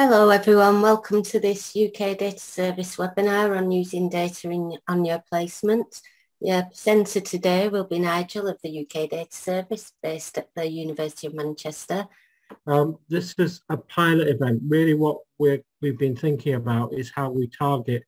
Hello everyone, welcome to this UK Data Service webinar on using data in, on your placement. Your presenter today will be Nigel of the UK Data Service based at the University of Manchester. Um, this is a pilot event. Really what we have been thinking about is how we target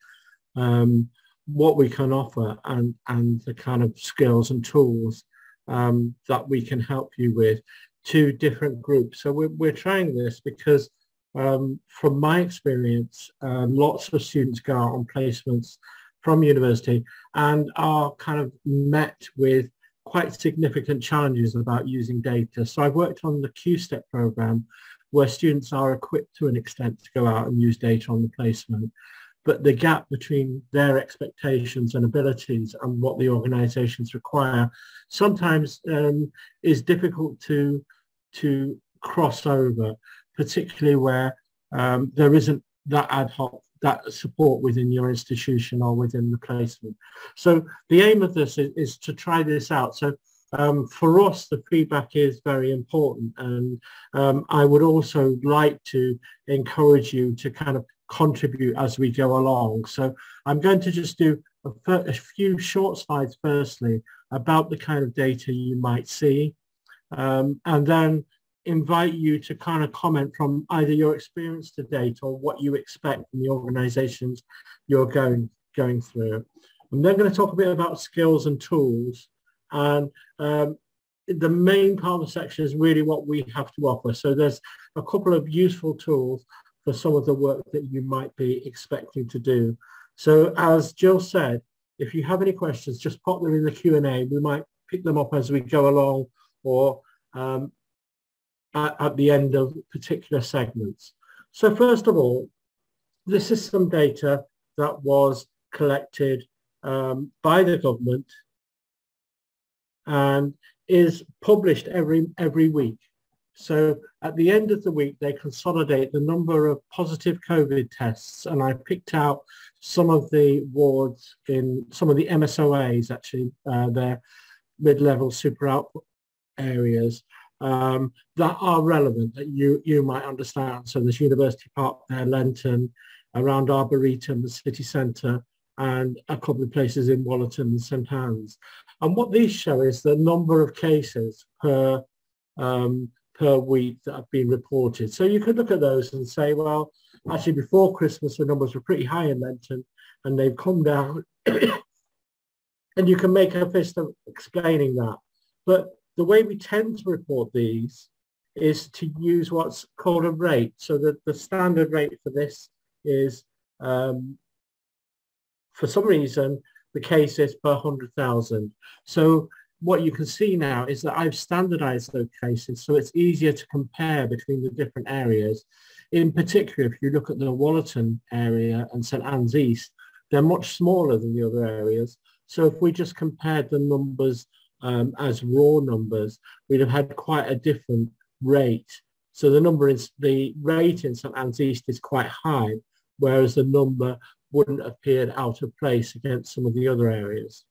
um, what we can offer and, and the kind of skills and tools um, that we can help you with to different groups. So we're, we're trying this because um, from my experience, uh, lots of students go out on placements from university and are kind of met with quite significant challenges about using data. So I've worked on the Q-STEP program where students are equipped to an extent to go out and use data on the placement. But the gap between their expectations and abilities and what the organizations require sometimes um, is difficult to, to cross over particularly where um, there isn't that ad hoc, that support within your institution or within the placement. So the aim of this is, is to try this out. So um, for us, the feedback is very important. And um, I would also like to encourage you to kind of contribute as we go along. So I'm going to just do a, a few short slides firstly about the kind of data you might see. Um, and then invite you to kind of comment from either your experience to date or what you expect from the organizations you're going, going through. I'm then going to talk a bit about skills and tools. And um, the main part of the section is really what we have to offer. So there's a couple of useful tools for some of the work that you might be expecting to do. So as Jill said, if you have any questions, just pop them in the Q&A. We might pick them up as we go along or um, at, at the end of particular segments. So first of all, this is some data that was collected um, by the government and is published every every week. So at the end of the week, they consolidate the number of positive COVID tests, and I picked out some of the wards in some of the MSOAs, actually, uh, their mid-level super output areas, um, that are relevant that you, you might understand. So there's University Park there, Lenton, around Arboretum, the city centre, and a couple of places in Wollaton and St Anne's. And what these show is the number of cases per um, per week that have been reported. So you could look at those and say, well, actually before Christmas the numbers were pretty high in Lenton and they've come down. and you can make a fist of explaining that. But the way we tend to report these is to use what's called a rate. So that the standard rate for this is, um, for some reason, the case is per 100,000. So what you can see now is that I've standardized those cases so it's easier to compare between the different areas. In particular, if you look at the Wollaton area and St Anne's East, they're much smaller than the other areas. So if we just compared the numbers um, as raw numbers, we'd have had quite a different rate. So the number is the rate in St Anne's East is quite high, whereas the number wouldn't have appeared out of place against some of the other areas.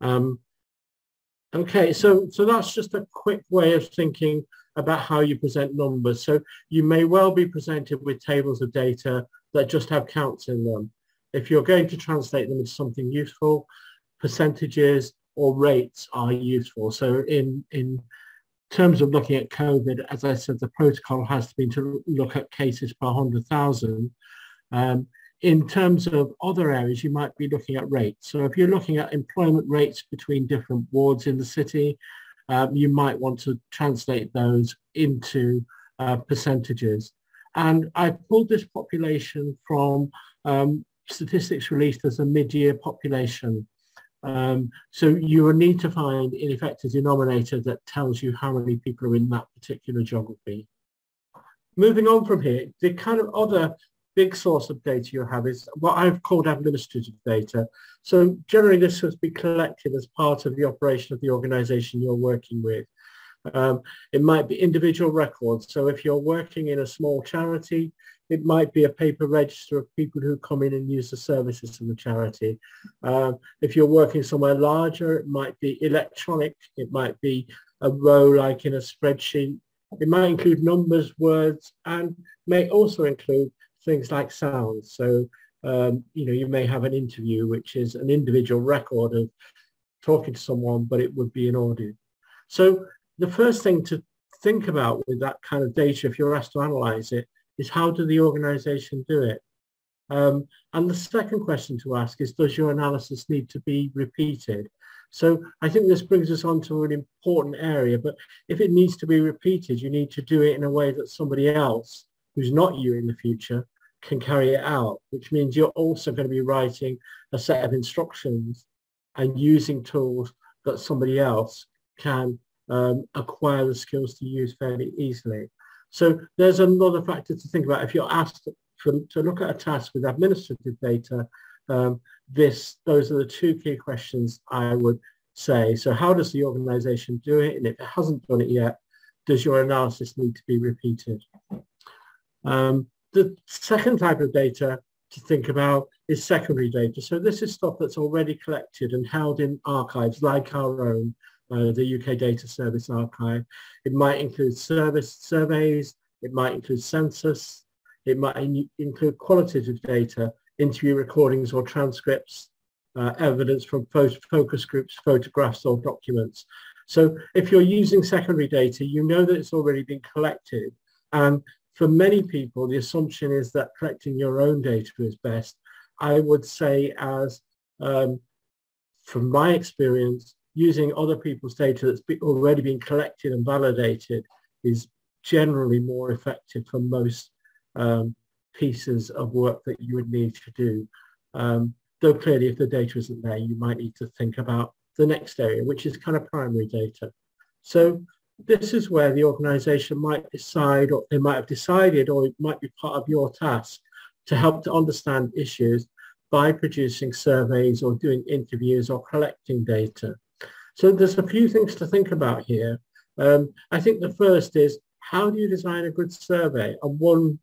Um, okay, so, so that's just a quick way of thinking about how you present numbers. So you may well be presented with tables of data that just have counts in them. If you're going to translate them into something useful, percentages, or rates are useful. So in, in terms of looking at COVID, as I said, the protocol has been to look at cases per 100,000. Um, in terms of other areas, you might be looking at rates. So if you're looking at employment rates between different wards in the city, um, you might want to translate those into uh, percentages. And I pulled this population from um, statistics released as a mid-year population um, so you will need to find, in effect, a denominator that tells you how many people are in that particular geography. Moving on from here, the kind of other big source of data you have is what I've called administrative data. So generally this has been collected as part of the operation of the organization you're working with. Um, it might be individual records. So if you're working in a small charity, it might be a paper register of people who come in and use the services of the charity. Um, if you're working somewhere larger, it might be electronic. It might be a row like in a spreadsheet It might include numbers, words, and may also include things like sounds. So, um, you know, you may have an interview, which is an individual record of talking to someone, but it would be an audio. So the first thing to think about with that kind of data, if you're asked to analyze it, is how do the organization do it? Um, and the second question to ask is, does your analysis need to be repeated? So I think this brings us on to an important area, but if it needs to be repeated, you need to do it in a way that somebody else who's not you in the future can carry it out, which means you're also going to be writing a set of instructions and using tools that somebody else can um, acquire the skills to use fairly easily. So there's another factor to think about. If you're asked for, to look at a task with administrative data, um, this those are the two key questions I would say. So how does the organization do it? And if it hasn't done it yet, does your analysis need to be repeated? Um, the second type of data to think about is secondary data. So this is stuff that's already collected and held in archives like our own, uh, the UK Data Service Archive. It might include service surveys, it might include census, it might in include qualitative data, interview recordings or transcripts, uh, evidence from focus groups, photographs or documents. So if you're using secondary data, you know that it's already been collected. And for many people, the assumption is that collecting your own data is best. I would say as, um, from my experience, using other people's data that's already been collected and validated is generally more effective for most um, pieces of work that you would need to do. Um, though clearly if the data isn't there, you might need to think about the next area, which is kind of primary data. So this is where the organization might decide or they might have decided or it might be part of your task to help to understand issues by producing surveys or doing interviews or collecting data. So there's a few things to think about here. Um, I think the first is how do you design a good survey? And one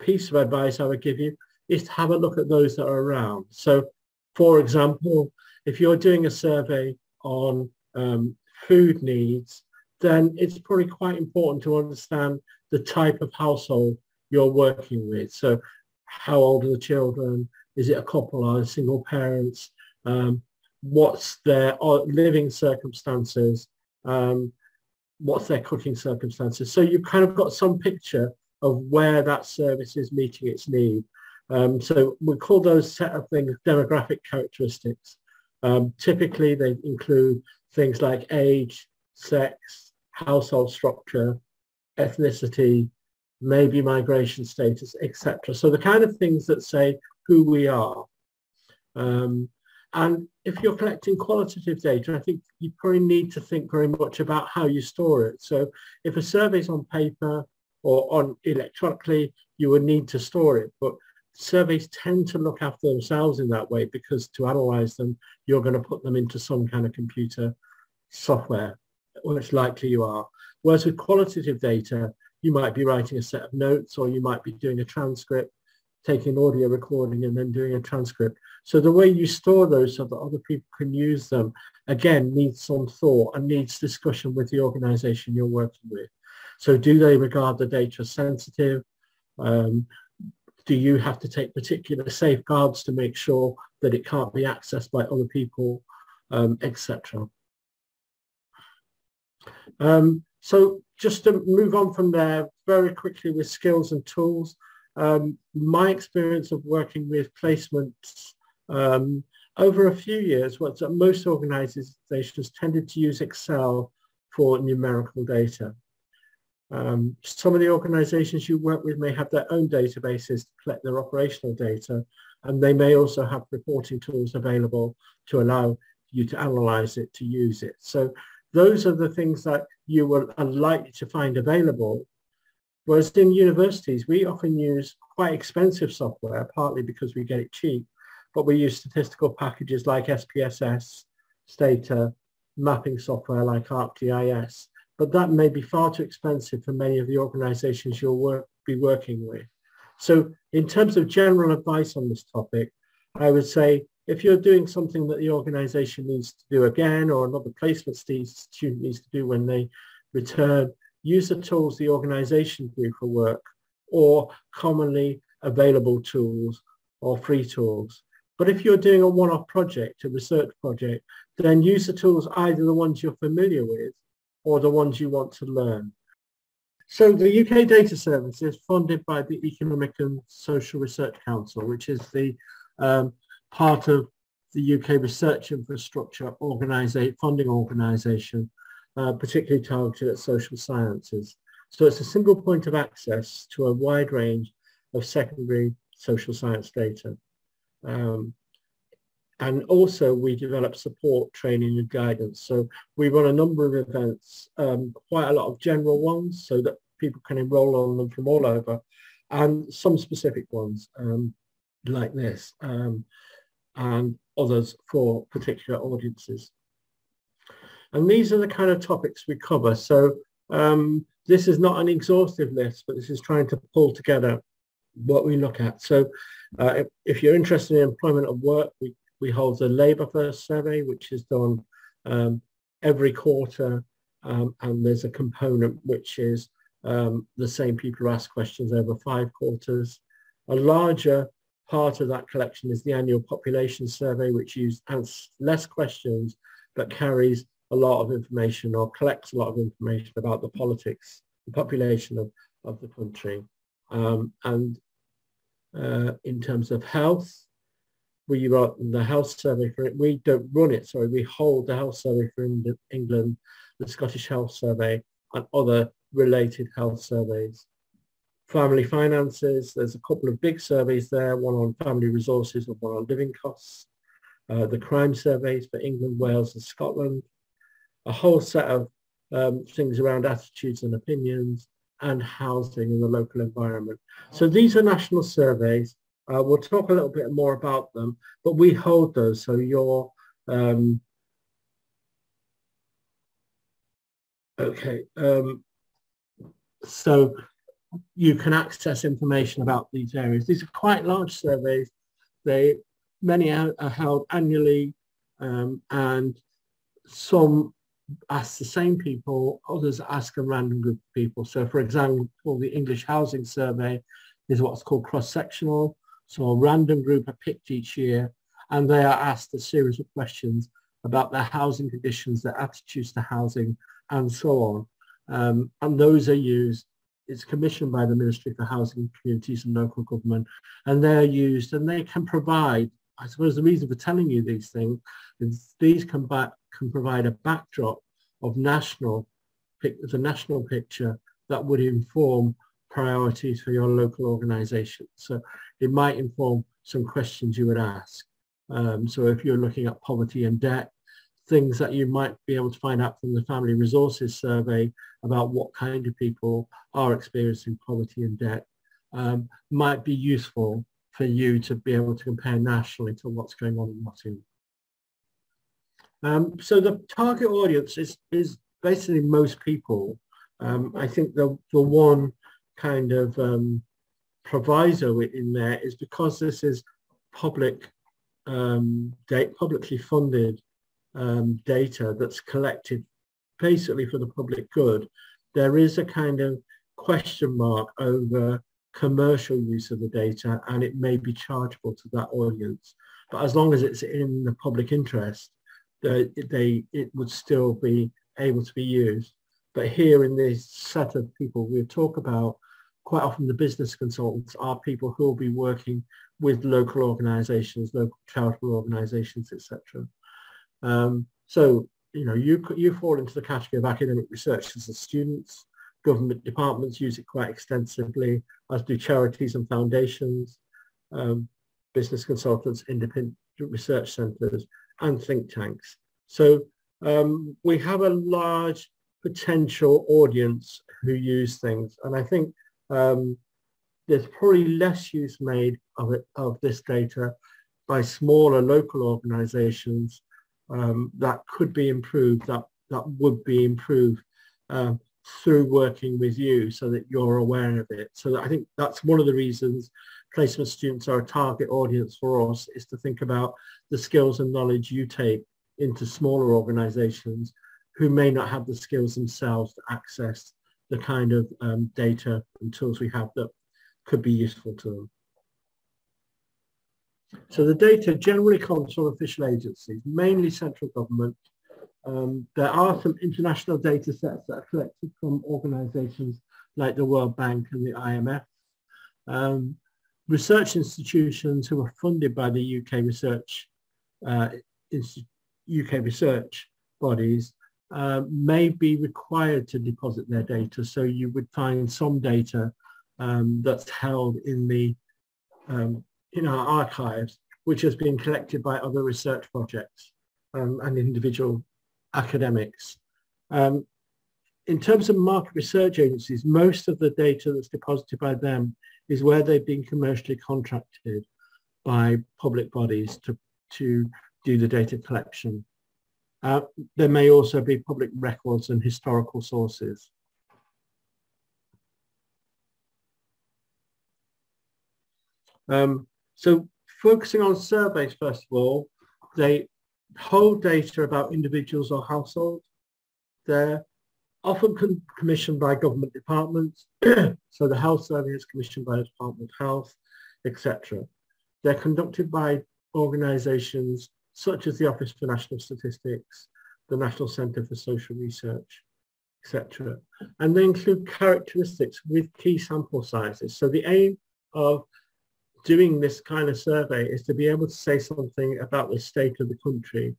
piece of advice I would give you is to have a look at those that are around. So for example, if you're doing a survey on um, food needs, then it's probably quite important to understand the type of household you're working with. So how old are the children? Is it a couple? They single parents? Um, what's their uh, living circumstances? Um, what's their cooking circumstances? So you've kind of got some picture of where that service is meeting its need. Um, so we call those set of things demographic characteristics. Um, typically they include things like age, sex, household structure, ethnicity, maybe migration status, etc. So the kind of things that say who we are. Um, and if you're collecting qualitative data, I think you probably need to think very much about how you store it. So if a survey is on paper or on electronically, you would need to store it. But surveys tend to look after themselves in that way because to analyze them, you're going to put them into some kind of computer software much likely you are. Whereas with qualitative data, you might be writing a set of notes or you might be doing a transcript, taking an audio recording and then doing a transcript. So the way you store those so that other people can use them, again, needs some thought and needs discussion with the organization you're working with. So do they regard the data as sensitive? Um, do you have to take particular safeguards to make sure that it can't be accessed by other people, um, etc. Um, so just to move on from there very quickly with skills and tools, um, my experience of working with placements um, over a few years was that most organizations tended to use Excel for numerical data. Um, some of the organizations you work with may have their own databases to collect their operational data, and they may also have reporting tools available to allow you to analyze it, to use it. So those are the things that you will likely to find available. Whereas in universities, we often use quite expensive software, partly because we get it cheap, but we use statistical packages like SPSS, Stata, mapping software like ArcGIS, but that may be far too expensive for many of the organizations you'll work, be working with. So in terms of general advice on this topic, I would say if you're doing something that the organization needs to do again or another placement student needs to do when they return, use the tools the organization do for work or commonly available tools or free tools. But if you're doing a one-off project, a research project, then use the tools, either the ones you're familiar with or the ones you want to learn. So the UK Data Service is funded by the Economic and Social Research Council, which is the um, part of the UK research infrastructure organization, funding organisation, uh, particularly targeted at social sciences. So it's a single point of access to a wide range of secondary social science data. Um, and also we develop support, training and guidance. So we run a number of events, um, quite a lot of general ones so that people can enroll on them from all over and some specific ones um, like this um, and others for particular audiences. And these are the kind of topics we cover. So um, this is not an exhaustive list, but this is trying to pull together what we look at. So uh, if, if, you're interested in employment of work, we, we hold the Labour Force survey, which is done um, every quarter. Um, and there's a component which is um, the same people who ask questions over five quarters. A larger part of that collection is the annual population survey, which uses less questions, but carries a lot of information or collects a lot of information about the politics, the population of, of the country. Um, and uh, in terms of health, we run the health survey for it. We don't run it, sorry, we hold the health survey for England, the Scottish Health Survey and other related health surveys. Family finances, there's a couple of big surveys there, one on family resources and one on living costs. Uh, the crime surveys for England, Wales and Scotland. A whole set of um, things around attitudes and opinions and housing in the local environment. So these are national surveys. Uh, we'll talk a little bit more about them, but we hold those. So your um, okay. Um, so you can access information about these areas. These are quite large surveys. They many are, are held annually, um, and some ask the same people, others ask a random group of people. So for example, the English Housing Survey is what's called cross-sectional. So a random group are picked each year and they are asked a series of questions about their housing conditions, their attitudes to housing and so on. Um, and those are used, it's commissioned by the Ministry for Housing, Communities and Local Government and they're used and they can provide I suppose the reason for telling you these things is these can, back, can provide a backdrop of national, the national picture that would inform priorities for your local organization. So it might inform some questions you would ask. Um, so if you're looking at poverty and debt, things that you might be able to find out from the Family Resources Survey about what kind of people are experiencing poverty and debt um, might be useful for you to be able to compare nationally to what's going on in Nottingham. Um, so the target audience is, is basically most people. Um, I think the, the one kind of um, proviso in there is because this is public um, publicly funded um, data that's collected basically for the public good, there is a kind of question mark over commercial use of the data and it may be chargeable to that audience. But as long as it's in the public interest, they, they, it would still be able to be used. But here in this set of people we talk about, quite often the business consultants are people who will be working with local organizations, local charitable organizations, etc. Um, so, you know, you, you fall into the category of academic research as students, government departments use it quite extensively, as do charities and foundations, um, business consultants, independent research centres and think tanks. So um, we have a large potential audience who use things. And I think um, there's probably less use made of it, of this data by smaller local organizations um, that could be improved, that, that would be improved um, through working with you so that you're aware of it. So I think that's one of the reasons placement students are a target audience for us is to think about the skills and knowledge you take into smaller organizations who may not have the skills themselves to access the kind of um, data and tools we have that could be useful to them. So the data generally comes from official agencies, mainly central government. Um, there are some international data sets that are collected from organizations like the World Bank and the IMF. Um, research institutions who are funded by the UK research uh, UK research bodies uh, may be required to deposit their data. So you would find some data um, that's held in the um, in our archives, which has been collected by other research projects um, and individual academics. Um, in terms of market research agencies, most of the data that's deposited by them is where they've been commercially contracted by public bodies to, to do the data collection. Uh, there may also be public records and historical sources. Um, so focusing on surveys, first of all, they hold data about individuals or households. They're often commissioned by government departments. so the health survey is commissioned by the Department of Health, etc. They're conducted by organizations such as the Office for National Statistics, the National Centre for Social Research, etc. And they include characteristics with key sample sizes. So the aim of doing this kind of survey is to be able to say something about the state of the country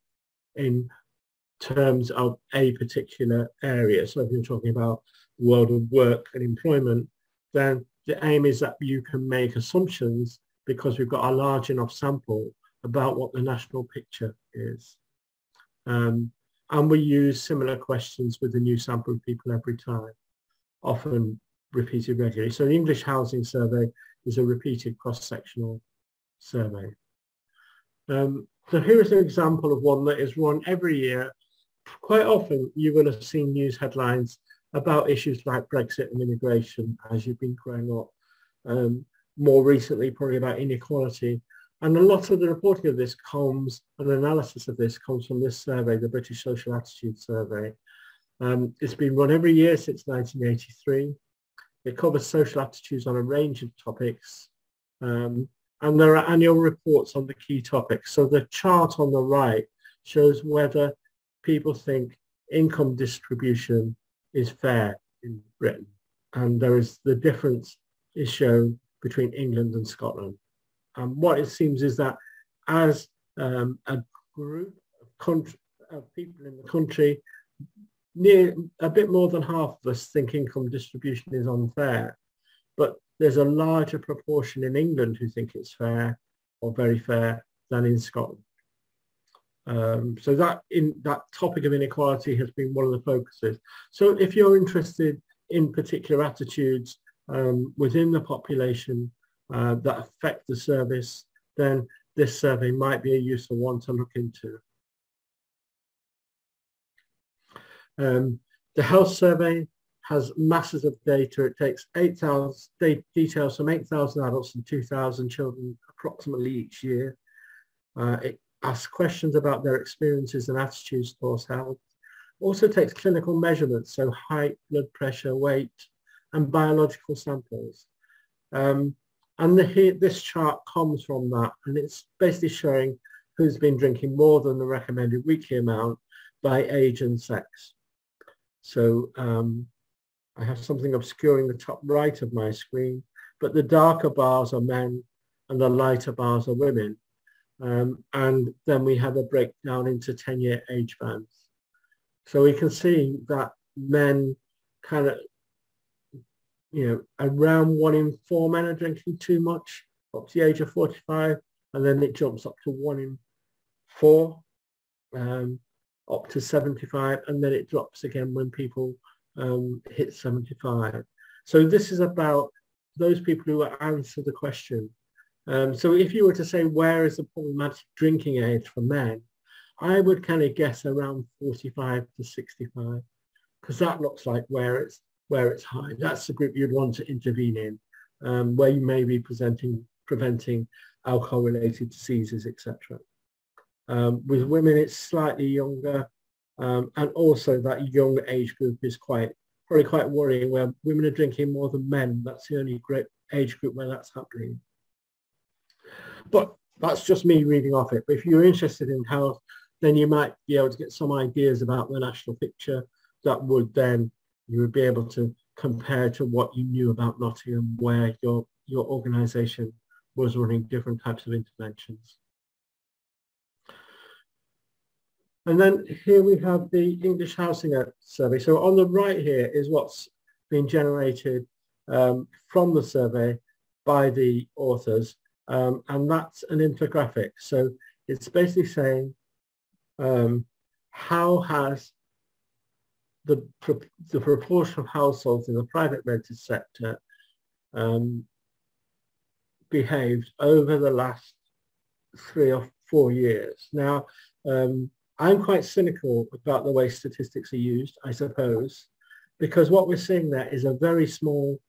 in terms of a particular area. So if you're talking about the world of work and employment, then the aim is that you can make assumptions because we've got a large enough sample about what the national picture is. Um, and we use similar questions with a new sample of people every time, often repeated regularly. So the English Housing Survey is a repeated cross-sectional survey. Um, so here is an example of one that is run every year quite often you will have seen news headlines about issues like Brexit and immigration as you've been growing up. Um, more recently, probably about inequality. And a lot of the reporting of this comes, an analysis of this comes from this survey, the British Social Attitude Survey. Um, it's been run every year since 1983. It covers social attitudes on a range of topics. Um, and there are annual reports on the key topics. So the chart on the right shows whether people think income distribution is fair in Britain. And there is the difference is shown between England and Scotland. And what it seems is that as um, a group of, of, people in the country, near a bit more than half of us think income distribution is unfair. But there's a larger proportion in England who think it's fair or very fair than in Scotland. Um, so that in that topic of inequality has been one of the focuses. So if you're interested in particular attitudes um, within the population uh, that affect the service, then this survey might be a useful one to look into. Um, the health survey has masses of data. It takes 8,000 details from 8,000 adults and 2,000 children approximately each year. Uh, it asks questions about their experiences and attitudes towards health. Also takes clinical measurements, so height, blood pressure, weight, and biological samples. Um, and the, this chart comes from that, and it's basically showing who's been drinking more than the recommended weekly amount by age and sex. So um, I have something obscuring the top right of my screen, but the darker bars are men and the lighter bars are women. Um, and then we have a breakdown into 10-year age bands. So we can see that men kind of, you know, around one in four men are drinking too much up to the age of 45, and then it jumps up to one in four, um, up to 75, and then it drops again when people um, hit 75. So this is about those people who answer the question, um, so if you were to say where is the problematic drinking age for men, I would kind of guess around 45 to 65, because that looks like where it's where it's high. That's the group you'd want to intervene in, um, where you may be presenting, preventing alcohol-related diseases, etc. Um, with women, it's slightly younger, um, and also that young age group is quite probably quite worrying where women are drinking more than men. That's the only great age group where that's happening. But that's just me reading off it. But if you're interested in health, then you might be able to get some ideas about the national picture that would then you would be able to compare to what you knew about Nottingham, where your your organisation was running different types of interventions. And then here we have the English Housing Survey. So on the right here is what's been generated um, from the survey by the authors. Um, and that's an infographic. So it's basically saying um, how has the, the proportion of households in the private rented sector um, behaved over the last three or four years. Now, um, I'm quite cynical about the way statistics are used, I suppose, because what we're seeing there is a very small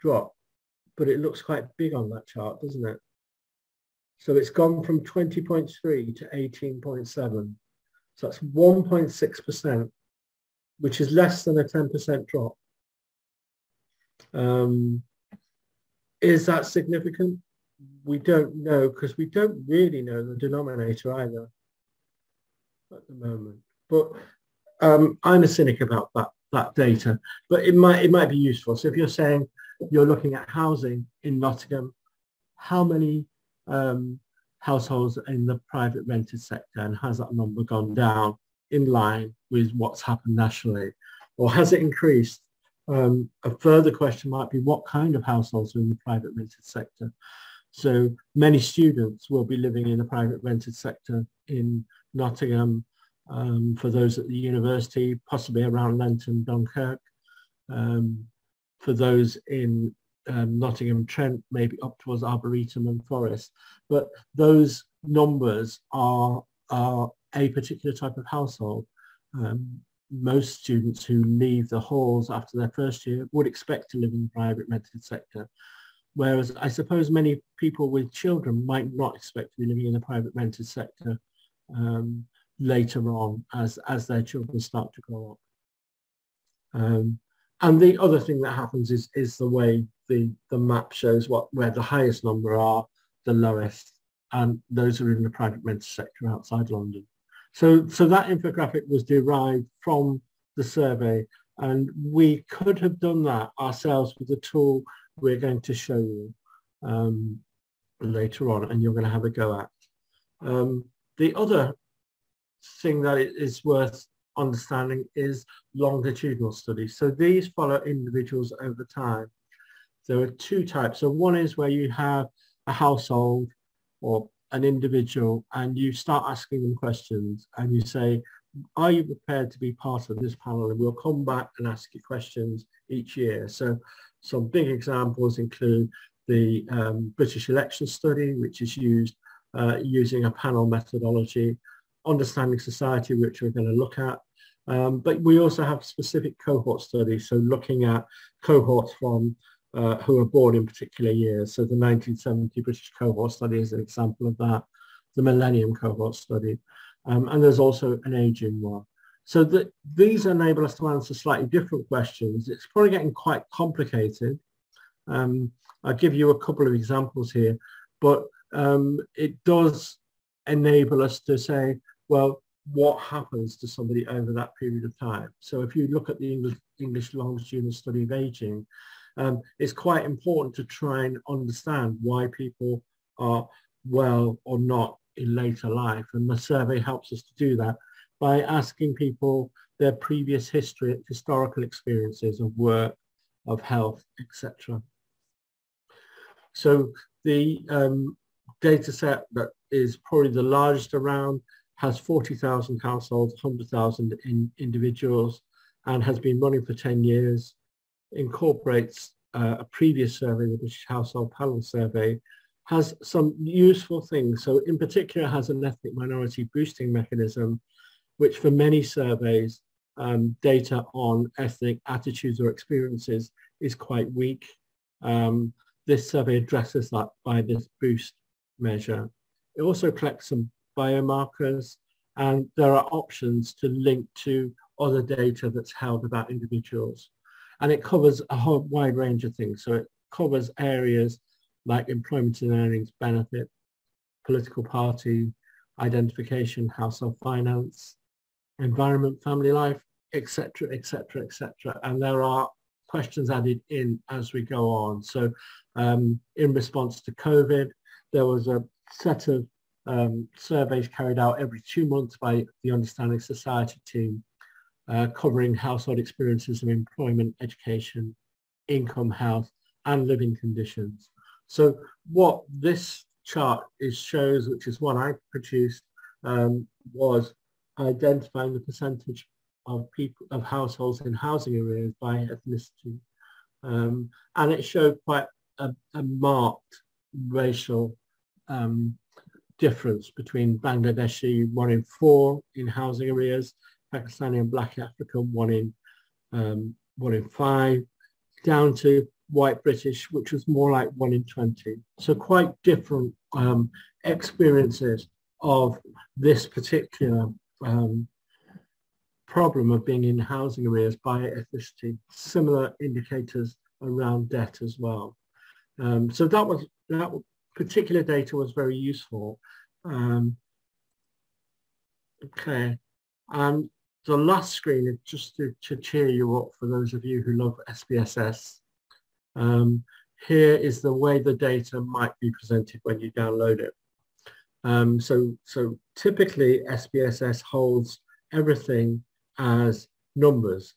drop, but it looks quite big on that chart, doesn't it? So it's gone from 20.3 to 18.7. So that's 1.6%, which is less than a 10% drop. Um, is that significant? We don't know because we don't really know the denominator either at the moment. But um, I'm a cynic about that that data, but it might it might be useful. So if you're saying you're looking at housing in Nottingham, how many um, households in the private rented sector and has that number gone down in line with what's happened nationally? Or has it increased? Um, a further question might be what kind of households are in the private rented sector? So many students will be living in the private rented sector in Nottingham, um, for those at the university, possibly around Lenton, Dunkirk. Um, for those in um, Nottingham, Trent, maybe up towards Arboretum and Forest. But those numbers are, are a particular type of household. Um, most students who leave the halls after their first year would expect to live in the private rented sector. Whereas I suppose many people with children might not expect to be living in the private rented sector um, later on as, as their children start to grow up. Um, and the other thing that happens is, is the way the, the map shows what where the highest number are, the lowest, and those are in the private rental sector outside London. So, so that infographic was derived from the survey and we could have done that ourselves with the tool we're going to show you um, later on and you're going to have a go at. Um, the other thing that is worth understanding is longitudinal studies. So these follow individuals over time. There are two types. So one is where you have a household or an individual and you start asking them questions and you say, are you prepared to be part of this panel? And we'll come back and ask you questions each year. So some big examples include the um, British election study, which is used uh, using a panel methodology, understanding society, which we're going to look at. Um, but we also have specific cohort studies, so looking at cohorts from uh, who are born in particular years. So the 1970 British cohort study is an example of that, the Millennium cohort study. Um, and there's also an aging one. So that these enable us to answer slightly different questions. It's probably getting quite complicated. Um, I'll give you a couple of examples here, but um, it does enable us to say, well, what happens to somebody over that period of time? So if you look at the English, English longitudinal study of aging, um, it's quite important to try and understand why people are well or not in later life. And the survey helps us to do that by asking people their previous history, historical experiences of work, of health, etc. So the um, data set that is probably the largest around has 40,000 households, 100,000 in individuals, and has been running for 10 years, incorporates uh, a previous survey, the British Household Panel Survey, has some useful things. So in particular has an ethnic minority boosting mechanism, which for many surveys, um, data on ethnic attitudes or experiences is quite weak. Um, this survey addresses that by this boost measure. It also collects some biomarkers, and there are options to link to other data that's held about individuals. and it covers a whole wide range of things. So it covers areas like employment and earnings benefit, political party, identification, household finance, environment, family life, etc., etc., etc. And there are questions added in as we go on. So um, in response to COVID, there was a set of um, surveys carried out every two months by the Understanding Society team uh, covering household experiences of employment, education, income, health, and living conditions. So what this chart is shows, which is one I produced, um, was identifying the percentage of people of households in housing arrears by ethnicity, um, and it showed quite a, a marked racial um, difference between Bangladeshi, one in four in housing arrears, Pakistani and Black African, one in um, one in five, down to white British, which was more like one in 20. So quite different um, experiences of this particular um, problem of being in housing arrears by ethnicity. Similar indicators around debt as well. Um, so that was that particular data was very useful. Um, okay, and the last screen is just to, to, cheer you up for those of you who love SPSS. Um, here is the way the data might be presented when you download it. Um, so, so typically SPSS holds everything as numbers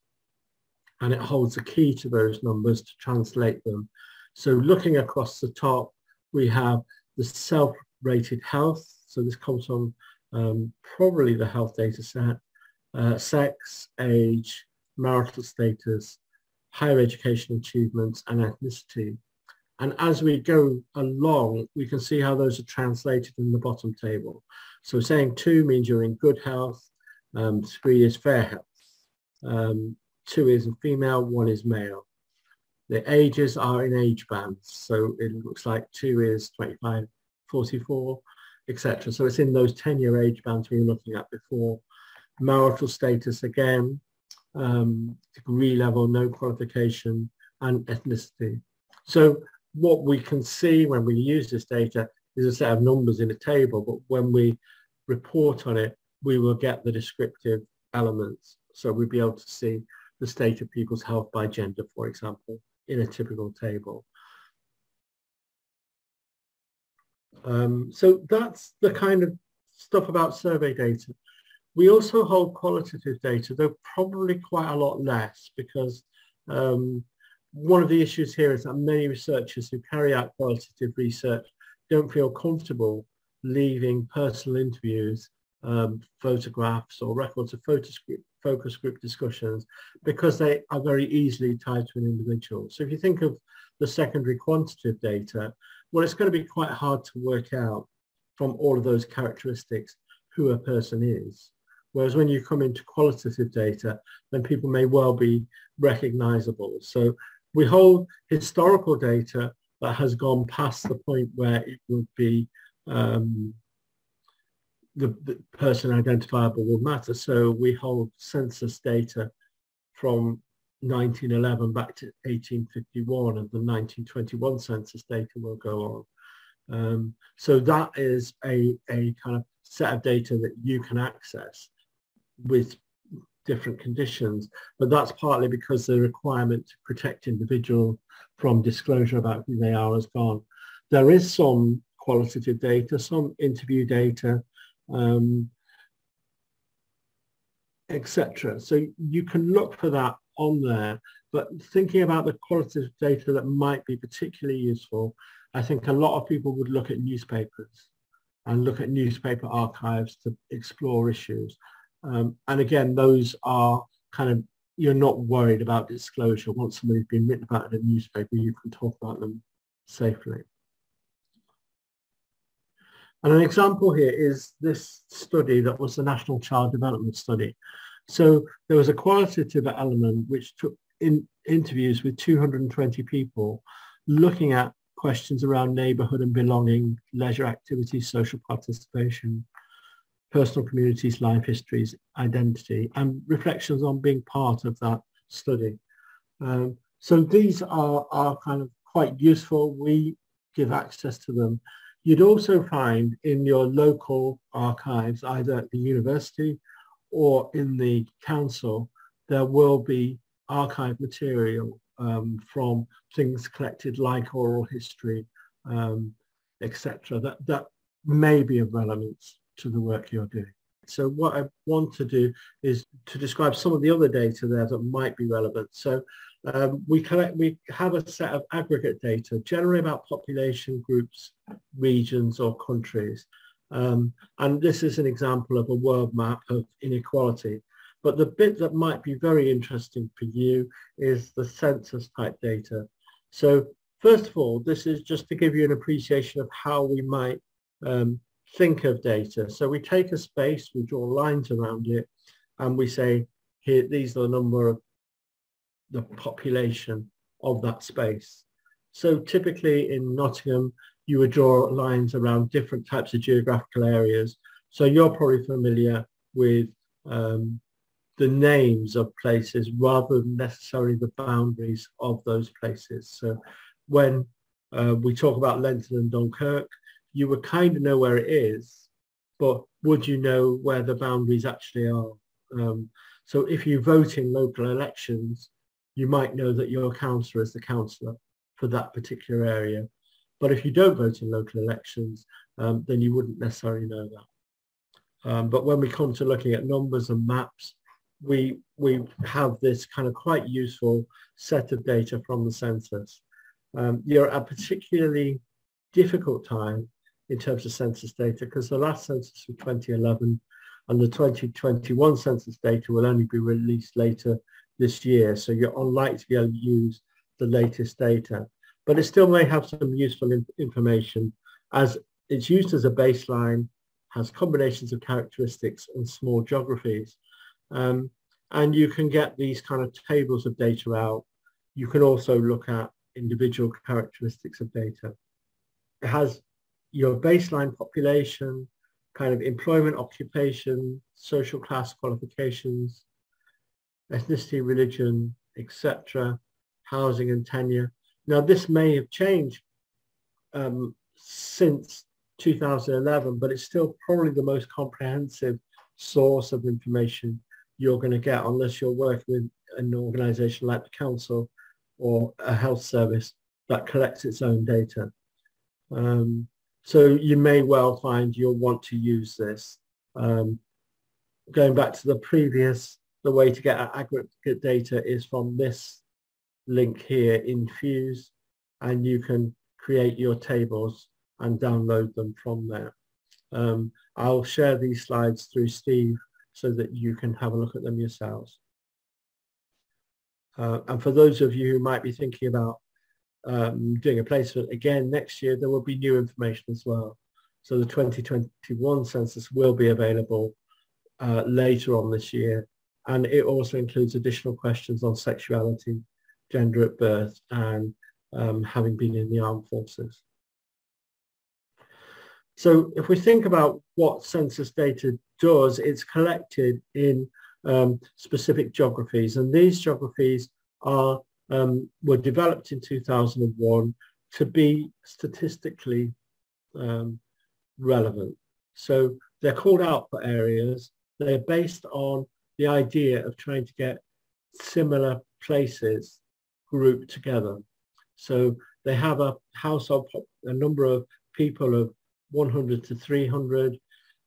and it holds a key to those numbers to translate them. So looking across the top, we have the self-rated health. So this comes from um, probably the health data set, uh, sex, age, marital status, higher education achievements and ethnicity. And as we go along, we can see how those are translated in the bottom table. So saying two means you're in good health, um, three is fair health, um, two is female, one is male. The ages are in age bands. So it looks like two is 25, 44, etc. So it's in those 10-year age bands we were looking at before. Marital status again, um, degree level, no qualification, and ethnicity. So what we can see when we use this data is a set of numbers in a table, but when we report on it, we will get the descriptive elements. So we'll be able to see the state of people's health by gender, for example, in a typical table. Um, so that's the kind of stuff about survey data. We also hold qualitative data, though probably quite a lot less because um, one of the issues here is that many researchers who carry out qualitative research don't feel comfortable leaving personal interviews, um, photographs or records of group, focus group discussions because they are very easily tied to an individual. So if you think of the secondary quantitative data, well, it's going to be quite hard to work out from all of those characteristics who a person is. Whereas when you come into qualitative data, then people may well be recognizable. So we hold historical data that has gone past the point where it would be um, the, the, person identifiable will matter. So we hold census data from 1911 back to 1851 and the 1921 census data will go on. Um, so that is a, a kind of set of data that you can access with different conditions, but that's partly because the requirement to protect individual from disclosure about who they are has gone. There is some qualitative data, some interview data, um, etc. So you can look for that on there, but thinking about the qualitative data that might be particularly useful, I think a lot of people would look at newspapers and look at newspaper archives to explore issues. Um, and again, those are kind of, you're not worried about disclosure. Once somebody's been written about in a newspaper, you can talk about them safely. And an example here is this study that was the National Child Development Study. So there was a qualitative element which took in interviews with 220 people looking at questions around neighborhood and belonging, leisure activities, social participation, personal communities, life histories, identity, and reflections on being part of that study. Um, so these are, are kind of quite useful. We give access to them. You'd also find in your local archives, either at the university or in the council, there will be archive material um, from things collected like oral history, um, etc. That, that may be of relevance to the work you're doing. So what I want to do is to describe some of the other data there that might be relevant. So um, we collect, we have a set of aggregate data, generally about population groups, regions or countries. Um, and this is an example of a world map of inequality. But the bit that might be very interesting for you is the census type data. So first of all, this is just to give you an appreciation of how we might um, think of data. So we take a space, we draw lines around it, and we say, here, these are the number of the population of that space. So typically in Nottingham, you would draw lines around different types of geographical areas. So you're probably familiar with um, the names of places rather than necessarily the boundaries of those places. So when uh, we talk about Lenton and Dunkirk, you would kind of know where it is, but would you know where the boundaries actually are? Um, so if you vote in local elections, you might know that your councillor is the councillor for that particular area. But if you don't vote in local elections, um, then you wouldn't necessarily know that. Um, but when we come to looking at numbers and maps, we, we have this kind of quite useful set of data from the census. Um, you're at a particularly difficult time in terms of census data because the last census was 2011 and the 2021 census data will only be released later this year. So you're unlikely to be able to use the latest data, but it still may have some useful in information as it's used as a baseline, has combinations of characteristics and small geographies. Um, and you can get these kind of tables of data out. You can also look at individual characteristics of data. It has your baseline population, kind of employment, occupation, social class qualifications, ethnicity, religion, etc., housing and tenure. Now, this may have changed um, since 2011, but it's still probably the most comprehensive source of information you're going to get unless you're working with an organization like the council or a health service that collects its own data. Um, so you may well find you'll want to use this. Um, going back to the previous, the way to get aggregate data is from this link here InFuse, and you can create your tables and download them from there. Um, I'll share these slides through Steve so that you can have a look at them yourselves. Uh, and for those of you who might be thinking about um, doing a placement again next year, there will be new information as well. So the 2021 census will be available uh, later on this year. And it also includes additional questions on sexuality, gender at birth, and um, having been in the armed forces. So if we think about what census data does, it's collected in um, specific geographies. And these geographies are um, were developed in 2001 to be statistically um, relevant. So they're called output areas. They're based on the idea of trying to get similar places grouped together. So they have a household, a number of people of 100 to 300.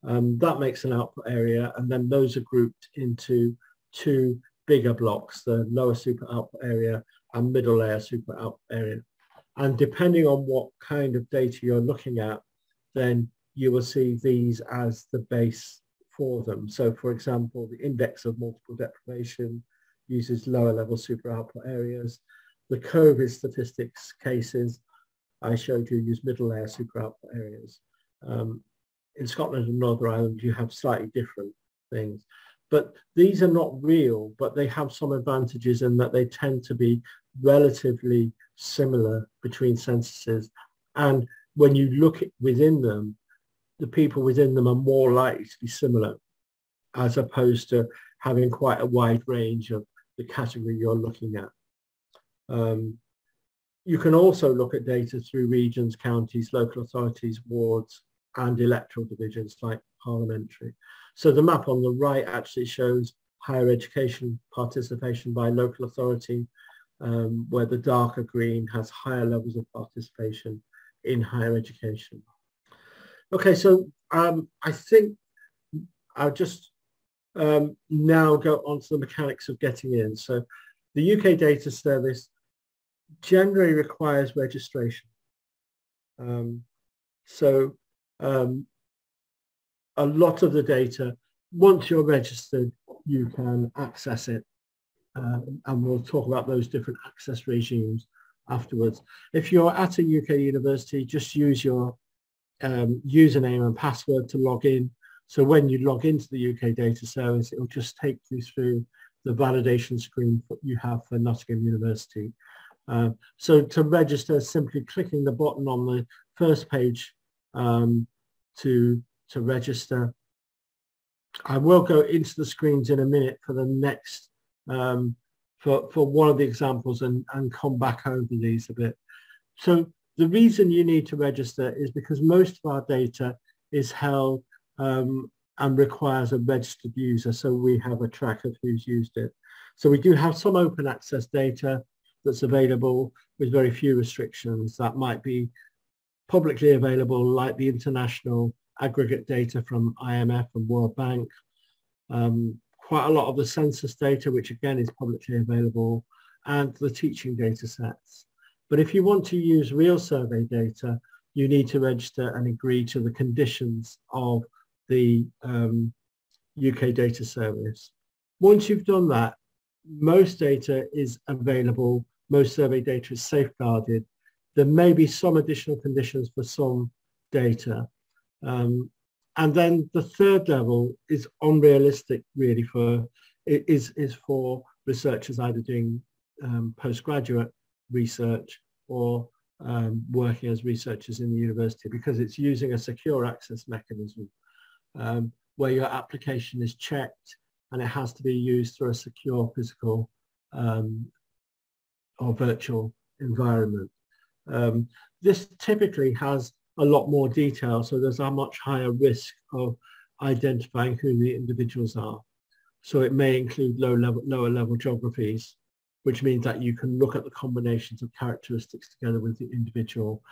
Um, that makes an output area. And then those are grouped into two bigger blocks, the lower super output area and middle layer super output area. And depending on what kind of data you're looking at, then you will see these as the base for them. So for example, the index of multiple deprivation uses lower level super output areas. The COVID statistics cases I showed you use middle layer super output areas. Um, in Scotland and Northern Ireland, you have slightly different things. But these are not real, but they have some advantages in that they tend to be relatively similar between censuses. And when you look within them, the people within them are more likely to be similar as opposed to having quite a wide range of the category you're looking at. Um, you can also look at data through regions, counties, local authorities, wards, and electoral divisions like parliamentary. So the map on the right actually shows higher education participation by local authority, um, where the darker green has higher levels of participation in higher education. Okay, so um, I think I'll just um, now go on to the mechanics of getting in. So the UK Data Service generally requires registration. Um, so um, a lot of the data, once you're registered, you can access it. Um, and we'll talk about those different access regimes afterwards. If you're at a UK university, just use your um, username and password to log in. So when you log into the UK data service, it will just take you through the validation screen that you have for Nottingham University. Uh, so to register, simply clicking the button on the first page um, to, to register. I will go into the screens in a minute for the next, um, for, for one of the examples and, and come back over these a bit. So the reason you need to register is because most of our data is held um, and requires a registered user. So we have a track of who's used it. So we do have some open access data that's available with very few restrictions. That might be publicly available like the international aggregate data from IMF and World Bank. Um, quite a lot of the census data, which again is publicly available, and the teaching data sets. But if you want to use real survey data, you need to register and agree to the conditions of the um, UK data service. Once you've done that, most data is available, most survey data is safeguarded. There may be some additional conditions for some data. Um, and then the third level is unrealistic really for, is, is for researchers either doing um, postgraduate research or um, working as researchers in the university because it's using a secure access mechanism um, where your application is checked and it has to be used through a secure physical um, or virtual environment. Um, this typically has a lot more detail, so there's a much higher risk of identifying who the individuals are. So it may include low level, lower level geographies, which means that you can look at the combinations of characteristics together with the individual.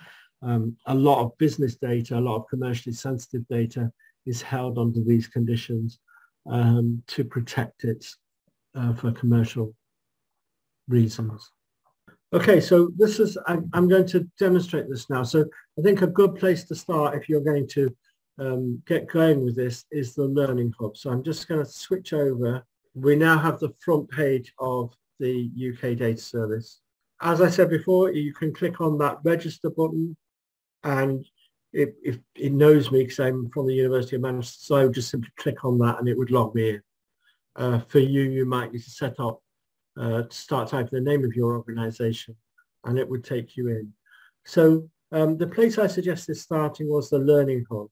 Um, a lot of business data, a lot of commercially sensitive data is held under these conditions um, to protect it uh, for commercial reasons. Okay, so this is, I'm, going to demonstrate this now. So I think a good place to start if you're going to um, get going with this is the Learning Hub. So I'm just going to switch over. We now have the front page of the UK Data Service. As I said before, you can click on that register button and it, it, it knows me because I'm from the University of Manchester, so I would just simply click on that and it would log me in. Uh, for you, you might need to set up, uh, to start typing the name of your organization and it would take you in. So um, the place I suggested starting was the Learning Hub.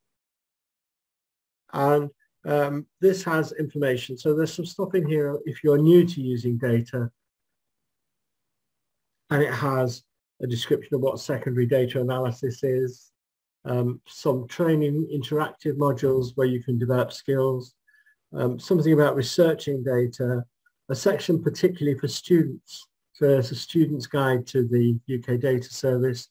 And um, this has information. So there's some stuff in here if you're new to using data. And it has a description of what secondary data analysis is, um, some training interactive modules where you can develop skills, um, something about researching data, a section particularly for students. So there's a student's guide to the UK data service.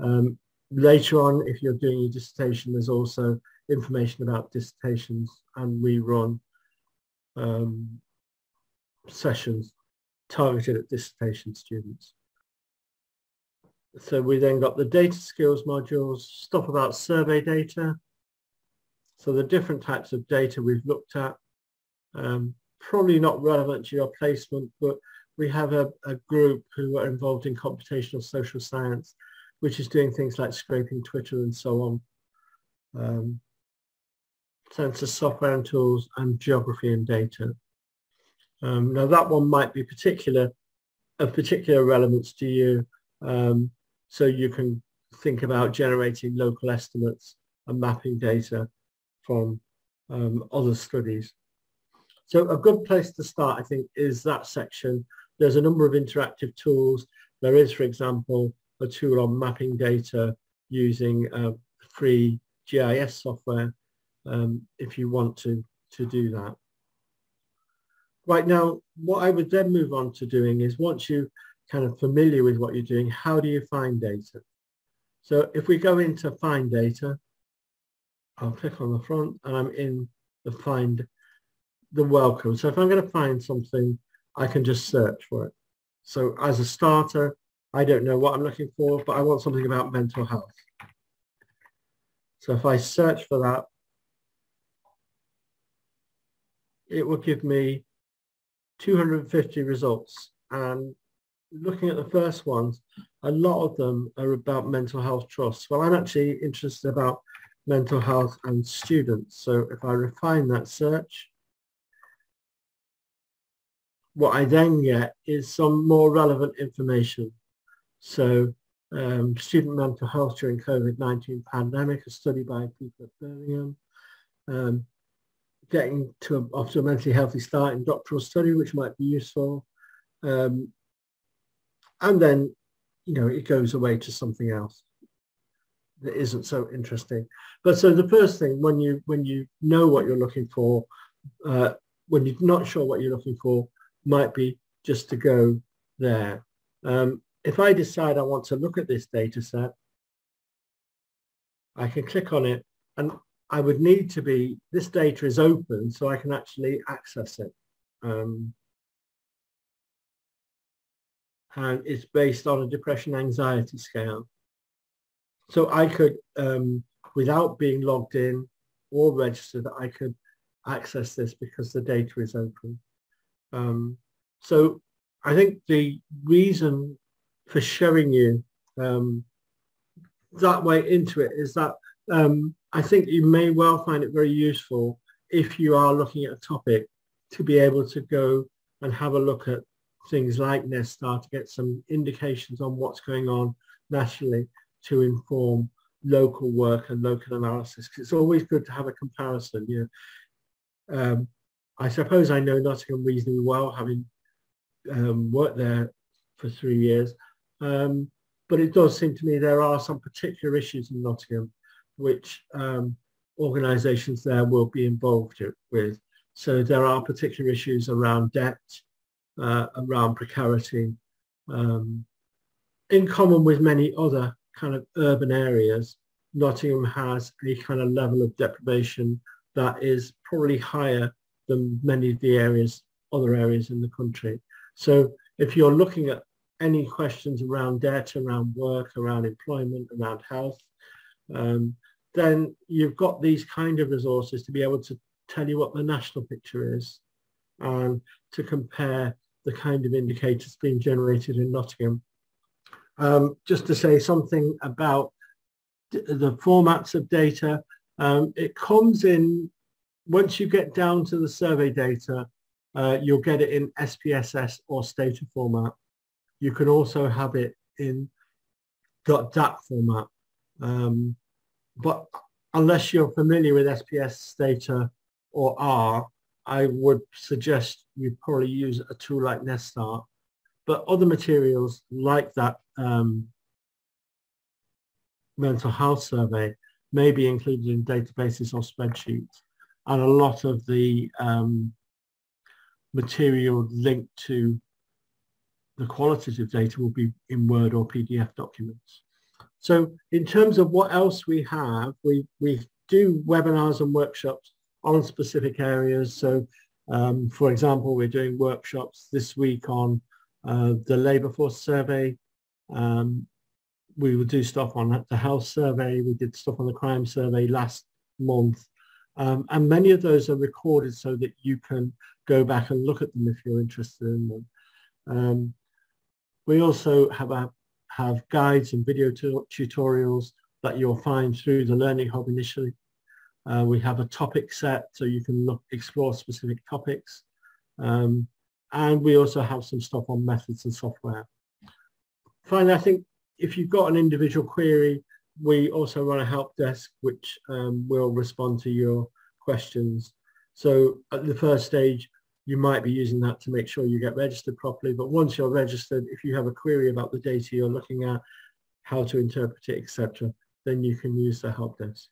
Um, later on, if you're doing your dissertation, there's also information about dissertations and we run um, sessions targeted at dissertation students. So we then got the data skills modules, stuff about survey data. So the different types of data we've looked at, um, probably not relevant to your placement, but we have a, a group who are involved in computational social science, which is doing things like scraping Twitter and so on. Um, sensor software and tools and geography and data. Um, now that one might be particular, of particular relevance to you. Um, so you can think about generating local estimates and mapping data from um, other studies. So a good place to start, I think, is that section there's a number of interactive tools. There is, for example, a tool on mapping data using uh, free GIS software um, if you want to, to do that. Right now, what I would then move on to doing is once you kind of familiar with what you're doing, how do you find data? So if we go into find data, I'll click on the front and I'm in the find the welcome. So if I'm going to find something, I can just search for it. So as a starter, I don't know what I'm looking for, but I want something about mental health. So if I search for that, it will give me 250 results. And looking at the first ones, a lot of them are about mental health trusts. Well, I'm actually interested about mental health and students. So if I refine that search, what I then get is some more relevant information. So um, student mental health during COVID-19 pandemic, a study by people at Birmingham, um, getting to a, off to a mentally healthy start in doctoral study, which might be useful. Um, and then, you know, it goes away to something else that isn't so interesting. But so the first thing when you when you know what you're looking for, uh, when you're not sure what you're looking for, might be just to go there. Um, if I decide I want to look at this data set, I can click on it and I would need to be, this data is open so I can actually access it. Um, and it's based on a depression anxiety scale. So I could, um, without being logged in or registered, I could access this because the data is open. Um, so I think the reason for showing you um, that way into it is that um, I think you may well find it very useful if you are looking at a topic to be able to go and have a look at things like Nesstar to get some indications on what's going on nationally to inform local work and local analysis. It's always good to have a comparison. You know, um, I suppose I know Nottingham reasonably well, having um, worked there for three years. Um, but it does seem to me there are some particular issues in Nottingham which um, organisations there will be involved with. So there are particular issues around debt, uh, around precarity, um, in common with many other kind of urban areas, Nottingham has a kind of level of deprivation that is probably higher than many of the areas, other areas in the country. So if you're looking at any questions around debt, around work, around employment, around health, um, then you've got these kind of resources to be able to tell you what the national picture is and to compare the kind of indicators being generated in Nottingham um, just to say something about the formats of data. Um, it comes in, once you get down to the survey data, uh, you'll get it in SPSS or Stata format. You can also have it in .dat format. Um, but unless you're familiar with SPSS, Stata or R, I would suggest you probably use a tool like Nesstar. But other materials like that um, mental health survey may be included in databases or spreadsheets. And a lot of the um, material linked to the qualitative data will be in Word or PDF documents. So in terms of what else we have, we, we do webinars and workshops on specific areas. So um, for example, we're doing workshops this week on uh, the labour force survey, um, we will do stuff on the health survey. We did stuff on the crime survey last month. Um, and many of those are recorded so that you can go back and look at them if you're interested in them. Um, we also have, a, have guides and video tutorials that you'll find through the Learning Hub initially. Uh, we have a topic set so you can look, explore specific topics. Um, and we also have some stuff on methods and software finally, I think if you've got an individual query, we also run a help desk which um, will respond to your questions. So at the first stage, you might be using that to make sure you get registered properly. But once you're registered, if you have a query about the data you're looking at, how to interpret it, etc., then you can use the help desk.